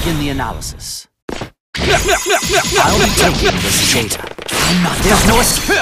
Begin the analysis. I'll be taking this data. I'm not. There's no escape.